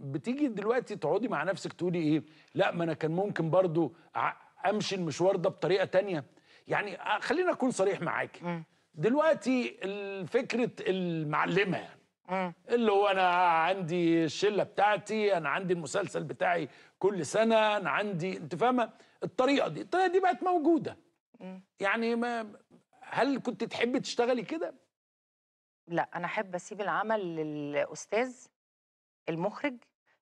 بتيجي دلوقتي تقعدي مع نفسك تقولي إيه؟ لا ما أنا كان ممكن برضو أمشي المشوار ده بطريقة تانية. يعني خلينا أكون صريح معاكي. دلوقتي فكره المعلمة يعني. اللي هو أنا عندي الشلة بتاعتي أنا عندي المسلسل بتاعي كل سنة أنا عندي أنت فاهمة؟ الطريقة دي الطريقة دي بقت موجودة. يعني ما هل كنت تحبي تشتغلي كده؟ لا أنا أحب أسيب العمل للأستاذ المخرج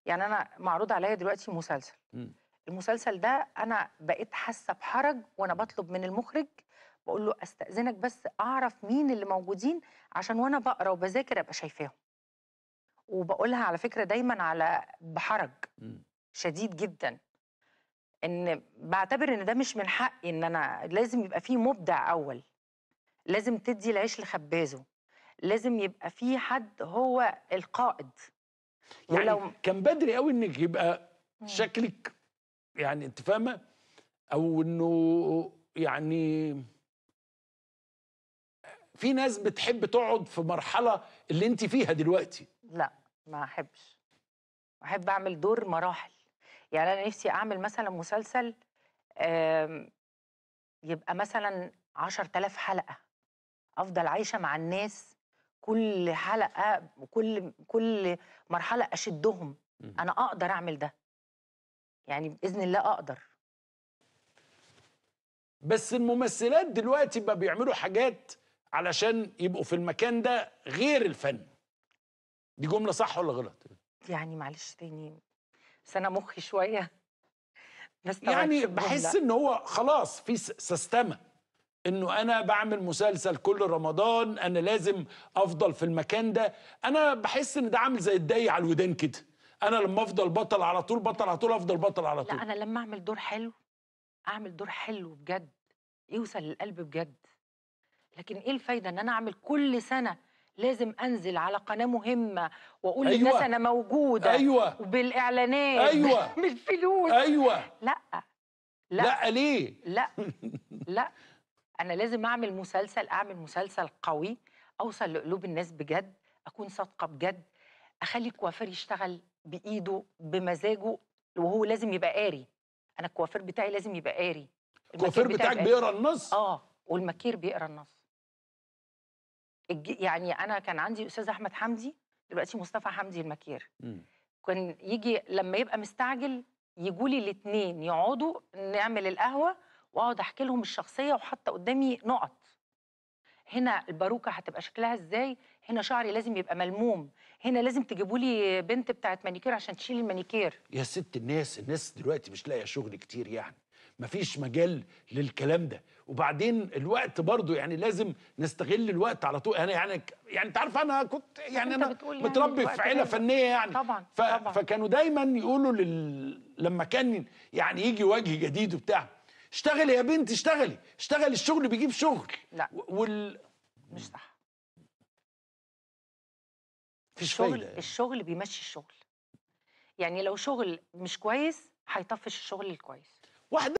يعني أنا معروض عليا دلوقتي مسلسل مم. المسلسل ده أنا بقيت حاسة بحرج وأنا بطلب من المخرج بقول له أستأذنك بس أعرف مين اللي موجودين عشان وأنا بقرا وبذاكر أبقى شايفاهم وبقولها على فكرة دايما على بحرج مم. شديد جدا إن بعتبر إن ده مش من حقي إن أنا لازم يبقى فيه مبدع أول لازم تدي العيش لخبازه لازم يبقى في حد هو القائد يعني ولو كان بدري قوي إنك يبقى شكلك يعني أنت فاهمة؟ أو إنه يعني في ناس بتحب تقعد في مرحلة اللي أنت فيها دلوقتي. لا ما أحبش. أحب أعمل دور مراحل. يعني أنا نفسي أعمل مثلا مسلسل يبقى مثلا عشر تلاف حلقة. أفضل عايشة مع الناس كل حلقة كل كل مرحلة أشدهم. أنا أقدر أعمل ده. يعني بإذن الله أقدر. بس الممثلات دلوقتي بقى بيعملوا حاجات علشان يبقوا في المكان ده غير الفن. دي جملة صح ولا غلط؟ يعني معلش تاني بس أنا مخي شوية. بس يعني بحس إن هو خلاص في سستمة. إنه أنا بعمل مسلسل كل رمضان أنا لازم أفضل في المكان ده. أنا بحس إن ده عامل زي الداي على الودان كده. أنا لما أفضل بطل على طول بطل على طول أفضل بطل على طول. لا أنا لما أعمل دور حلو أعمل دور حلو بجد. يوصل للقلب بجد. لكن إيه الفايدة إن أنا أعمل كل سنة لازم أنزل على قناة مهمة وأقول أيوة. للناس أنا موجودة أيوه. وبالإعلانات أيوة. بالفلوس. أيوه. لا, لا. لا ليه؟ لا. لا. أنا لازم أعمل مسلسل أعمل مسلسل قوي أوصل لقلوب الناس بجد أكون صادقة بجد أخلي الكوافير يشتغل بإيده بمزاجه وهو لازم يبقى قاري. أنا الكوافير بتاعي لازم يبقى قاري. الكوافير بتاعك بيقرا النص؟ آه والمكير بيقرا النص. يعني أنا كان عندي أستاذ أحمد حمدي دلوقتي مصطفى حمدي المكير. مم. كان يجي لما يبقى مستعجل يجوا لي الاثنين يقعدوا نعمل القهوة واقعد احكي لهم الشخصية وحاطة قدامي نقط. هنا الباروكة هتبقى شكلها إزاي؟ هنا شعري لازم يبقى ملموم. هنا لازم تجيبوا لي بنت بتاعت مانيكير عشان تشيل المانيكير. يا ست الناس الناس دلوقتي مش لاقية شغل كتير يعني. مفيش مجال للكلام ده. وبعدين الوقت برضو يعني لازم نستغل الوقت على طول. أنا يعني يعني أنت عارف أنا كنت يعني أنا يعني متربي في عيلة. فنية يعني. طبعا ف... طبعا. فكانوا دايما يقولوا لل... لما كان يعني يجي وجه جديد وبتاع اشتغلي يا بنتي اشتغلي. اشتغلي الشغل بيجيب شغل. لا. وال مش صح. الشغل. الشغل بيمشي الشغل. يعني لو شغل مش كويس هيطفش الشغل الكويس. واحدة